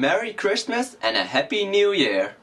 Merry Christmas and a Happy New Year.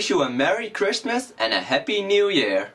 Wish you a Merry Christmas and a Happy New Year.